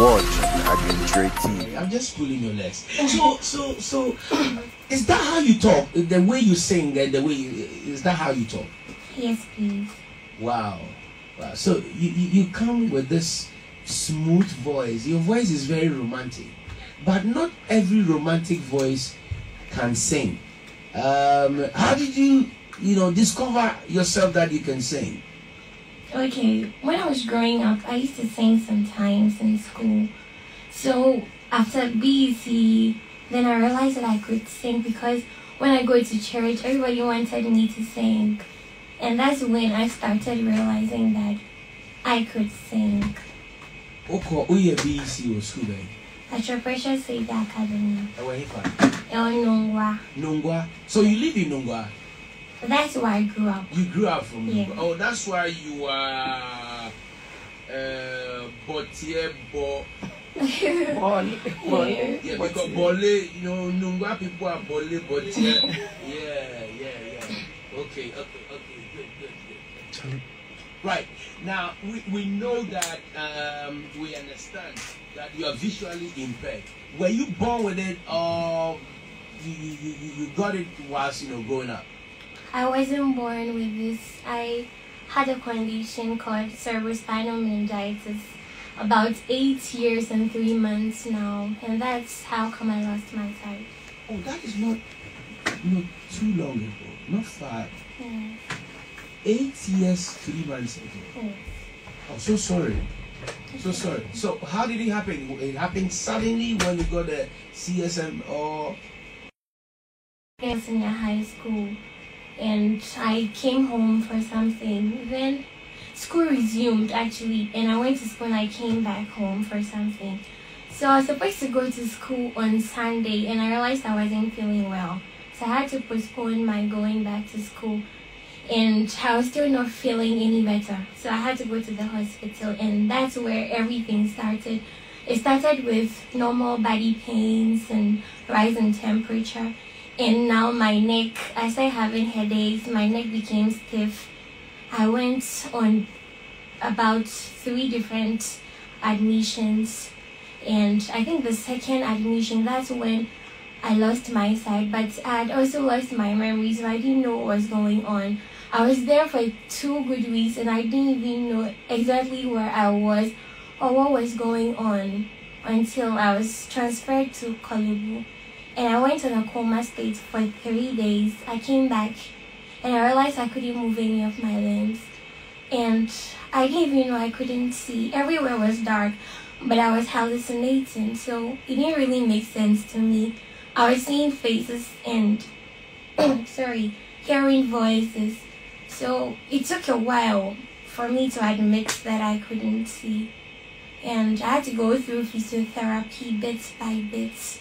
watch Adwenkyere TV. I'm just pulling your legs. So, so, so, is that how you talk? The way you sing and the way you, is that how you talk? Yes, please. Wow, wow. So you, you, you come with this smooth voice. Your voice is very romantic, but not every romantic voice can sing. Um, how did you, you know, discover yourself that you can sing? Okay, when I was growing up, I used to sing sometimes in school. So after BEC, then I realized that I could sing because when I go to church, everybody wanted me to sing. And that's when I started realizing that I could sing. Oko uye BEC or school eh? At your precious Savior Academy, Ewa hifa. El Nungwa. Nungwa. So you live in That's where I grew up. You grew up from Yeah. Oh, that's why you are. Uh, Botie Bo. Yeah, because Bole, you know, Nungwa people are Bole, Botie. yeah, yeah, yeah. Okay, okay, okay, good, good, good. Right now, we, we know that um, we understand that you are visually impaired. Were you born with it, or you, you, you got it whilst you know growing up? I wasn't born with this. I had a condition called cerebrospinal meningitis about eight years and three months now, and that's how come I lost my sight. Oh, that is not not too long ago, not far. Yeah. Eight years, three months ago. Yeah. Oh, I'm so sorry. So sorry. So how did it happen? It happened suddenly when you got the CSM or I was in high school, and I came home for something. Then school resumed actually, and I went to school and I came back home for something. So I was supposed to go to school on Sunday, and I realized I wasn't feeling well. So I had to postpone my going back to school. And I was still not feeling any better. So I had to go to the hospital, and that's where everything started. It started with normal body pains and rising temperature. And now my neck, as I started having headaches, my neck became stiff. I went on about three different admissions. And I think the second admission, that's when I lost my sight. But I had also lost my memory, so I didn't know what was going on. I was there for two good weeks and I didn't even know exactly where I was or what was going on until I was transferred to Korle Bu. And I went on a coma state for three days. I came back and I realized I couldn't move any of my limbs. And I didn't even know I couldn't see. Everywhere was dark, but I was hallucinating, so it didn't really make sense to me. I was seeing faces and, sorry, hearing voices. So it took a while for me to admit that I couldn't see. And I had to go through physiotherapy bit by bit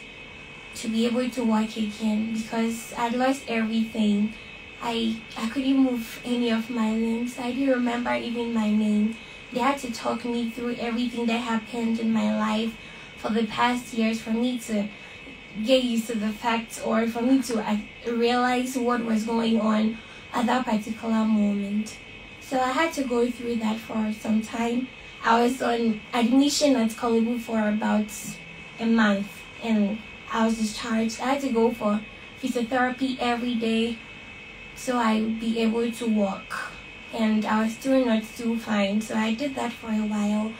to be able to walk again because I'd lost everything. I I couldn't move any of my limbs. I didn't remember even my name. They had to talk me through everything that happened in my life for the past years for me to get used to the facts or for me to uh, realize what was going on at that particular moment. So I had to go through that for some time. I was on admission at Korle Bu for about a month and I was discharged. I had to go for physiotherapy every day so I would be able to walk. And I was still not too fine, so I did that for a while.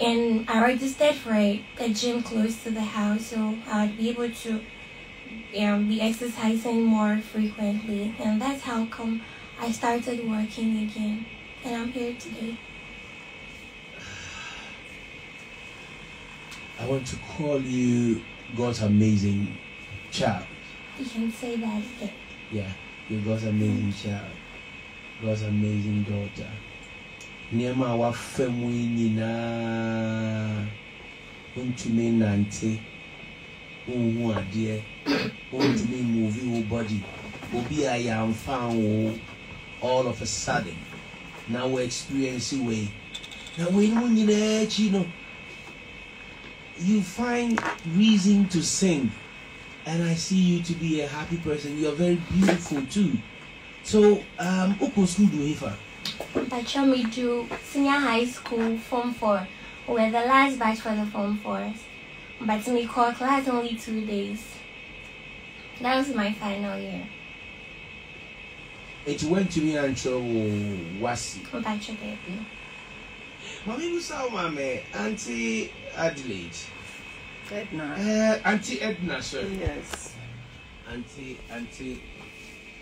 And I registered for a, a gym close to the house, so I would be able to um, be exercising more frequently. And that's how come I started working again. And I'm here today. I want to call you God's amazing child. You can say that again. Yeah, you're God's amazing child. God's amazing daughter. Nneɛma a wafa mu yi nyinaa wontumi nante wonhu adeɛ wontumi move wo body obi a yɛamfa wo all of a sudden na wo experience wei na wei no nyinaa akyi no you find reason to sing and I see you to be a happy person. You are very beautiful too. So, um, Oko school do Hifa. I me to senior high school form 4 we're the last batch for the Form 4s. But we call class only two days. That was my final year. Eti wantumi antwerɛ wo wasi. Mpacho baby. Maame busa wo maame Aunty Adelaide. Edna. Uh, Aunty Edna, sir. Yes. Auntie, Aunty.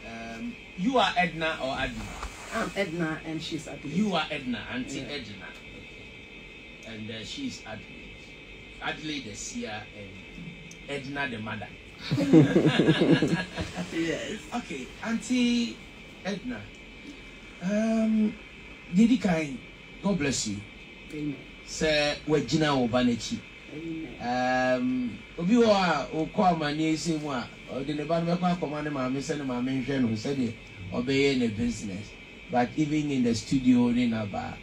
Um, you are Edna or Adna? I'm Edna and she's Adelaide. You are Edna, Auntie Yeah. Edna. And uh, she's Adelaide. Adelaide the seer and Edna the mother. Yes. okay, Auntie Edna. Um, Didi Kai, God bless you. We're Gina Obanechi. Amen. Um, obi wɔ a ɔkɔ amanneɛ sɛ mu a ɔde ne ba no bɛkɔ akɔma ne maame sɛ ne maame nhwɛ no sɛdeɛ ɔbɛyɛ ne business but even in the studio ne naba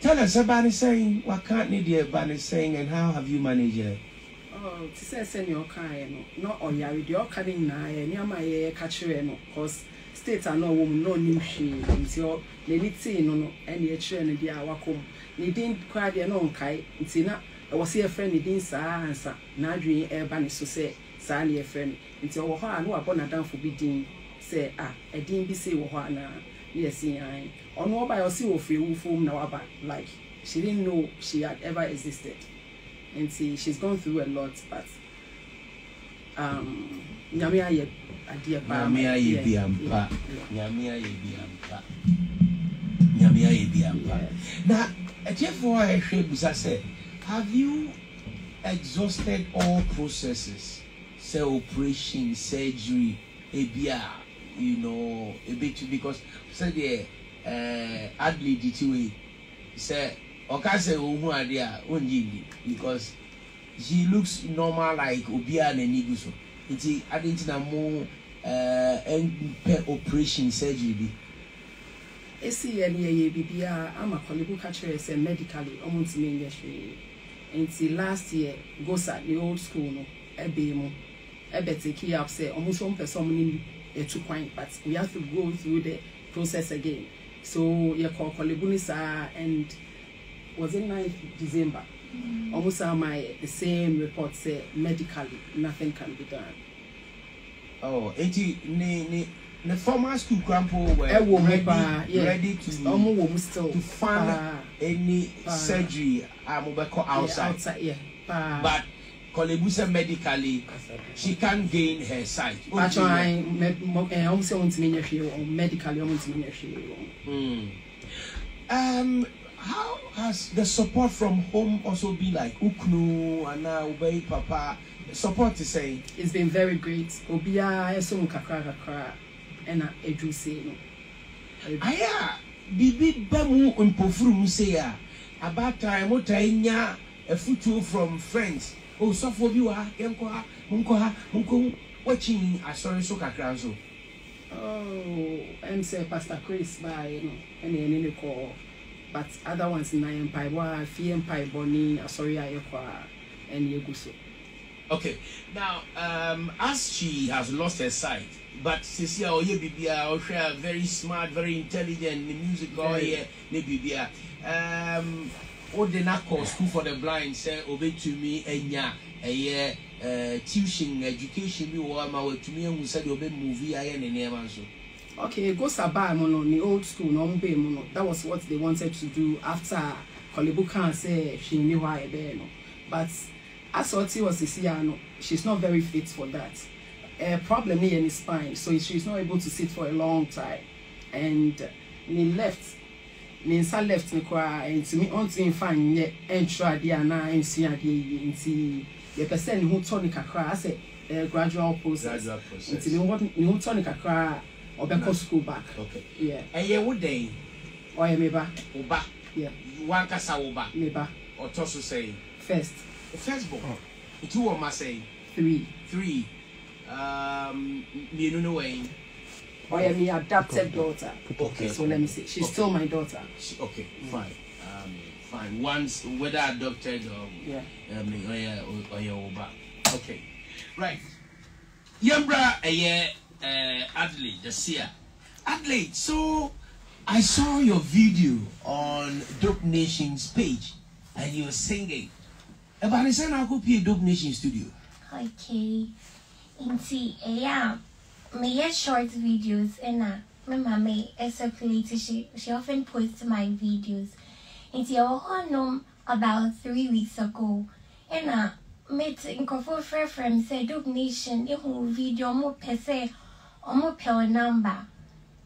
tell us about ne saying waka ne deɛ ba ne saying and how have you managed it Oh, te sɛ sɛnea ɔkaeɛ no na ɔyare deɛ ɔka no nyinaa yɛ nneɛma a yɛyɛka kyerɛɛ no cause state a na ɔwɔ mu na hwee nti ɔ- n'ani tee no no ɛne ɛkyerɛ no deɛ a wakɔ mu ne koraa deɛ na ɔnkae nti na ɛwɔ sɛ yɛfrɛ ne saa ansa n'adwene ɛreba ne so sɛ saa ne yɛfrɛ no nti ɔwɔ hɔ a na wabɔ n'adamfo bi din sɛ a ɛdin bi sei wɔ hɔ anaa ne yɛsi yan ɔno ɔba ɔsi wɔ firi ewufo na waba like she didn't know she had ever existed. Nti she's gone through a lot but um nyame ayɛ adeɛ paa nyame ayɛ bi ampa. nyame ayɛ bi ampa. Nyame ayɛ bi ampa. Na ɛkyɛfoɔ a ɛhwɛ bisa sɛ have you exhausted all processes? Sɛ operation surgery ebi a you know ebi to because sɛdeɛ ɛɛ adley ti wei sɛ ɔka sɛ ohun adeɛ a ongye ndi because she looks normal like obi a n'ani gu so nti ade nti na mo ɛmpɛ operation surgery bi. esi yɛ ne yɛyɛ biribiara ama kɔlebu ka kyerɛ sɛ medically ɔmo ntumi nyɛ hwee. Nti last year gosa ne old school no ɛbɛn mu. Ɛbɛ take up sɛ ɔmo nso mpɛ sɛ ɔmo ne etu kwan but we have to go through the process again. So yɛkɔ kɔlebu ne saa and was it 9th december saa ma the same report sɛ medically nothing can be done. Oh, eti ne ne ne former school crampo were ready, yeah ready to wɔ still to fund any Paa. surgery a mo bɛ kɔ outside. Yeah, outside, yeah. Paa. But Korle Bu said medically she can't gain her sight. Pacho I me mo eh ɔmo sɛ ɔmo ntumi nyɛ hwee wɔ medically ɔmo ntumi nyɛ hwee wɔ. Mm. Um, how Has the support from home also been like Uknu, Anna, Obey, Papa? Support to say? It's been very great. Obia, Esun Kakra Kakra, and Edu Seno. Aya, ah, Bibi Bamu Mpofru Musea, about time, what I nya, a futu from friends. Oh, so for you ah, are, Yamkoha, ah, Munkoha, Munko, watching a sorry so Kakranzo. Oh, and say Pastor Chris by, you know, and then you call but other ones na yɛ mpaebɔ a fie mpaebɔ ne asɔre a yɛkɔ a ɛne egu so. okay. Now um, as she has lost her sight but sisi a ɔyɛ biribi a ɔhwɛ a very smart very intelligent ne music a ɔyɛ ne biribi a um, wode na kɔ school for the blind sɛ obɛtumi anya ɛyɛ uh, tuition education bi wɔ ama watumi ahu sɛdeɛ ɔbɛmuvi ayɛ ne nneɛma nso okay gosaba mu no ne old school na ɔmo bɛɛ mu that was what they wanted to do after kɔlebu kan sɛ hwee ni hɔ a no. But asɔɔti wɔ sisi ano she is not very fit for that. Uh, problem ni yɛ spine so she is not able to sit for a long time. And ne left ne nsa left ne koraa ntumi ɔntumi nfa nyɛ ɛntwerɛ adeɛ anaa nsua adeɛ yie nti yɛpɛ sɛ ho tɔ ne kakra asɛ eh, gradual process. Nti ne ho tɔ ne kakra ɔbɛkɔ school back. okay Yeah. ɛyɛ wo dɛn Ɔyɛ me ba. wo ba Yeah. wankasa wo ba Me ba. ɔtɔ so sɛn First first born nti wɔ ma sɛn three. three um, mmienu no wɔn Ɔyɛ me adopted daughter. okay So let me see. She's still my daughter. She- okay fine um, fine once whether adopted or Yeah. um, ɔyɛ ɔyɛ wo ba okay right yɛmbra ɛyɛ uh, adelaide the seer adelaide so i saw your video on dope nations page and you're singing. About the same, I could be a Dope Nation studio. Okay. Nti ɛyɛ a meyɛ short videos ɛna me maame ɛcirculate she she often posts my videos. Nti ɛwɔ hɔnom about three weeks ago ɛna mete nkurɔfoɔ frɛfrɛ me sɛ Dope Nation ehu video more pɛ sɛ almost per number.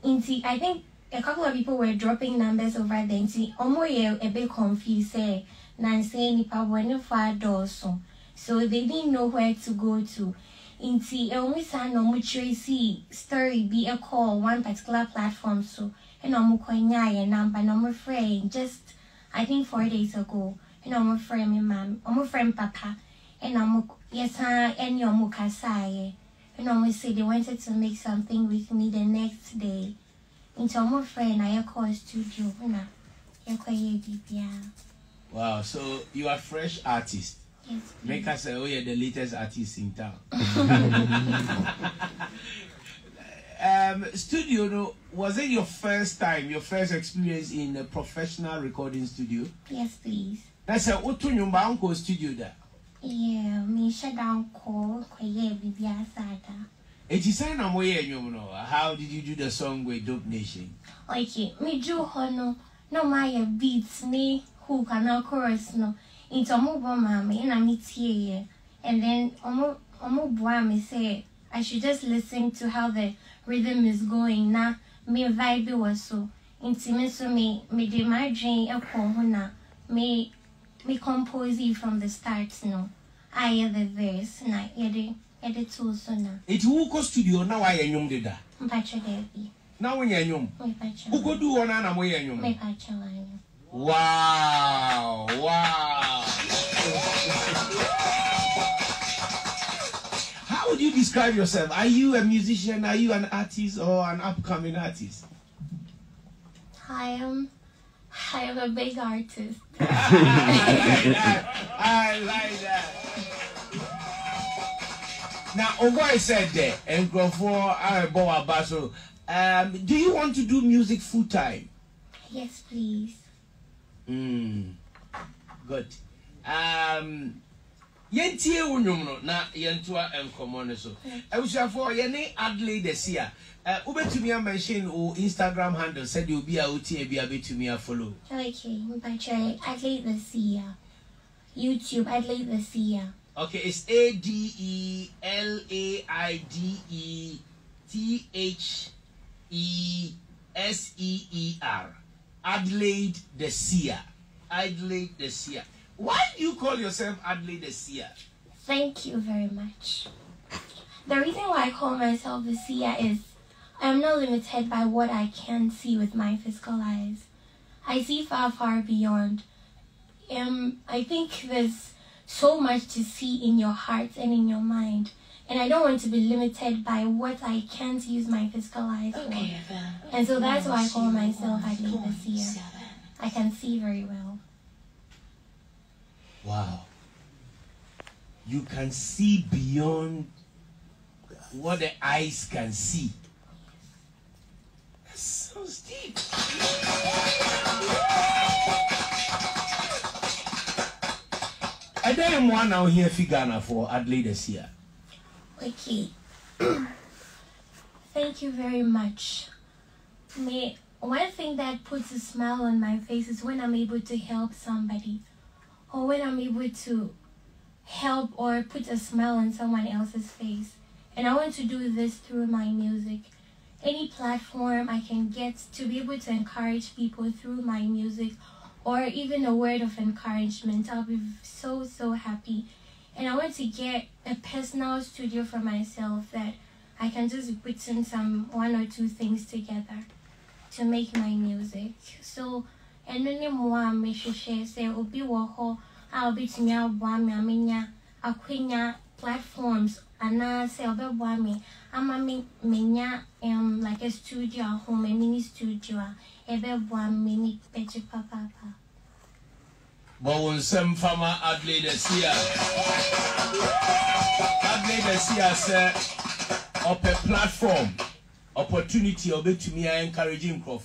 Inti, I think a couple of people were dropping numbers over there. Inti, almost a bit confused. Eh, ni nipa when far doorso. So they didn't know where to go to. Inti, a e woman san no tracy story be a call one particular platform. So, and no more number, no more friend. Just, I think four days ago. And no more friend, my mom, no friend, papa. And no yes, ha any no more kasaye. Eh? Say they wanted to make something with me the next day nti ɔmo frɛ na studio yɛkɔ yɛ biribiara Wow, so you are fresh artist. yes Make us say, oh yeah, the latest artist in town. um, studio, no, was it your first time, your first experience in a professional recording studio? yes please. That's a Otu Nyumba Uncle studio there. Yeah, me shut down call, kwaye bibia sada. It is saying I'm way no. How did you do the song with Dope Nation? Okay, me do hono, no my beats ni hook and chorus no. Into omo bo mami, and me tie And then omo omo boa me say I should just listen to how the rhythm is going. Na me vibe was so. Into me so me me de my dream ko ho na me me compose it from the start no. I hear the verse na yede yede to so na. It will go studio now. I am did that. Mpacho debi. Now when you're young, Me pacho. who could do one and I'm way Me young? pacho anyo. Wow, wow. How would you describe yourself? Are you a musician? Are you an artist or an upcoming artist? I am I am a big artist. I like that. I like that. Now, Ogo I said there, and for Baso, um, do you want to do music full time? Yes, please. Mm. Good. Um, yɛntie wo nnwom no na yɛntoa nkɔmmɔ no so. Abusuafoɔ yɛne sia uh, wobɛtumi wo instagram handle sɛdeɛ obi a wotie bi a bɛtumi afollow. Okay, Mpacho Adelaide the Seer. YouTube Adelaide the Seer. okay it's a d e l a i d e t h e s e e r. Adelaide the seer adelaide the seer why do you call yourself adelaide the seer Thank you very much. The reason why I call myself the Seer is I'm not limited by what I can see with my physical eyes. I see far, far beyond. Um, I think there's so much to see in your heart and in your mind. And I don't want to be limited by what I can't use my physical eyes for. And so that's why I call myself Adelaide the Seer. I can see very well. Wow. You can see beyond what the eyes can see. That sounds deep. And then one now here figure for Adelaide the Seer. Okay. Thank you very much. May one thing that puts a smile on my face is when I'm able to help somebody, or when I'm able to help or put a smile on someone else's face. And I want to do this through my music. Any platform I can get to be able to encourage people through my music, or even a word of encouragement, I'll be so so happy and I want to get a personal studio for myself that I can just put in some one or two things together to make my music. So ɛno ne mmoa a mehwehwɛ sɛ obi wɔ hɔ a obetumi aboa me amenya akwanya platforms anaasɛ ɔbɛboa me ama me menya um, like a studio at home, a mini studio a ɛbɛboa me m'ani bɛgye papaapa. But when some farmer Adelaide this year, Adelaide this year said, up a platform, opportunity or to me encouraging crowd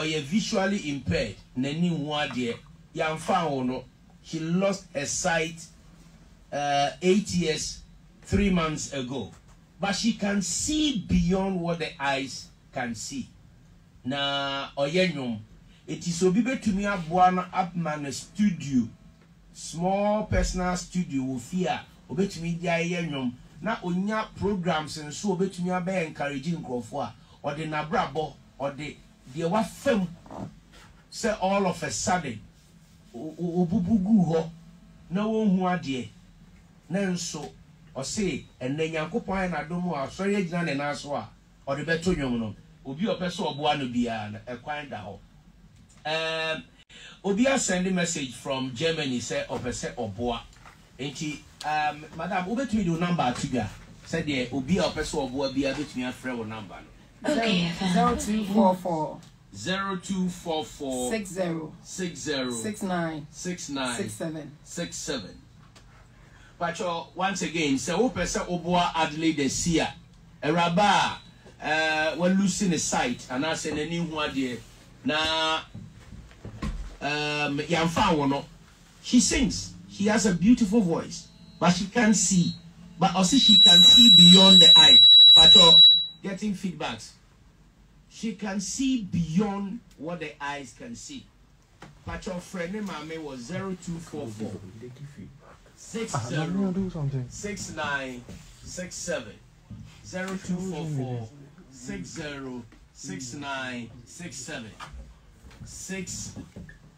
you're visually impaired, nani one dear, yɛamfa wo no. She lost her sight uh, eight years three months ago. But she can see beyond what the eyes can see. Na ɔyɛ nnwom eti sɛ obi betumi aboa no ama no studio. Small personal studio wɔ fie a obetumi de ayɛ nnwom na onya programs nso obetumi abɛyɛ encourage nkurɔfoɔ a. Ɔde n'abrabɔ ɔde deɛ wafam sɛ all of a sudden obubu gu hɔ na wɔnhu adeɛ. Na nso ɔse ɛnɛ nyankopɔn ayɛ n'adom a asɔre agyina ne nan so a ɔde bɛto nnwom no. Obi a ɔpɛ sɛ ɔboa no biara no ɛkwan da hɔ. Um, obi asɛnde message from germany sɛ ɔpɛ sɛ ɔboa. Nti um, madam wobɛtumi de wo number ato dwa? Sɛdeɛ obi a ɔpɛ sɛ ɔboa biara bɛtumi afrɛ wo number no Okay, zero two four four. 0244 six zero. 60 six nine. 69 six seven. six seven. Pacho, once again, sɛ wopɛ sɛ woboa Adelaide asi a awuraba a uh, walusi ne sight anaasɛ n'ani hu adeɛ na um, yɛmfa wo no she sings. She has a beautiful voice. But she can't see. But also she can see beyond the eye. Pacho, getting feedbacks she can see beyond what the eyes can see. Pacho, friend maame was 0244 six I'm zero gonna do something. six nine six seven. Zero two four four. Six zero six nine six seven. Six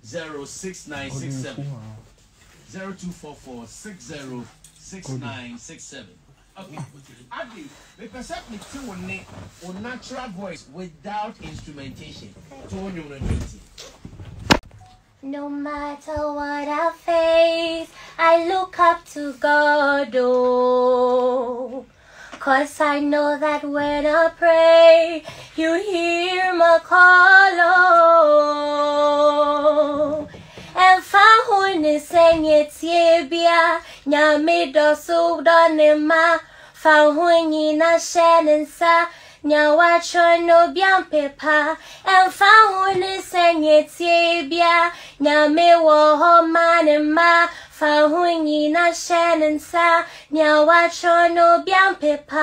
zero six nine six seven. Zero two four four six zero six nine six seven. Okay, Adi, the percept me to one or natural voice without instrumentation. To one you No matter what I face, I look up to God, oh. Cause I know that when I pray, you hear my call, oh. And found is saying it's yebia, nyame dosu donema, found in a shannon sa. Nyawacho no bian pepa. Emfa huni senye tibia Nyame wo ho mane ma Fa huni na shenin sa Nyawacho no bian pepa. Waya mi e Waya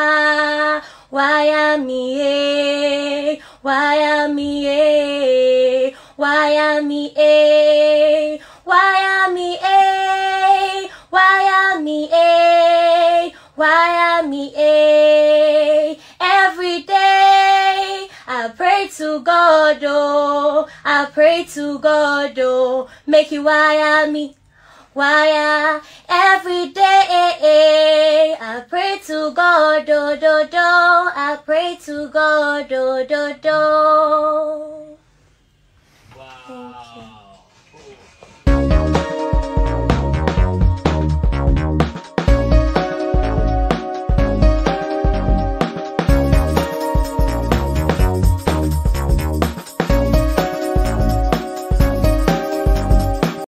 mi e Waya mi e Waya mi e Waya mi e Waya mi e Every day I pray to God, oh, I pray to God, oh, make you why am wire why I, every day I pray to God, do do do. I pray to God, do do do. Wow.